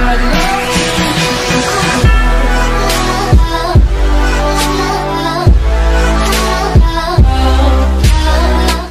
I